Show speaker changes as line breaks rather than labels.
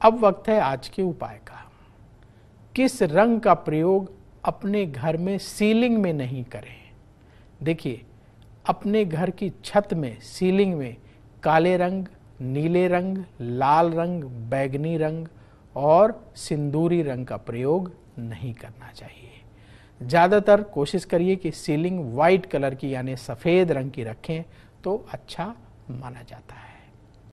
अब वक्त है आज के उपाय का। किस रंग का प्रयोग अपने घर में सीलिंग में नहीं करें? देखिए, अपने घर की छत में सीलिंग में काले रंग, नीले रंग, लाल रंग, बैगनी रंग और सिंदूरी रंग का प्रयोग नहीं करना चाहिए। ज़्यादातर कोशिश करिए कि सीलिंग वाइट कलर की यानी सफ़ेद रंग की रखें तो अच्छा माना जाता है।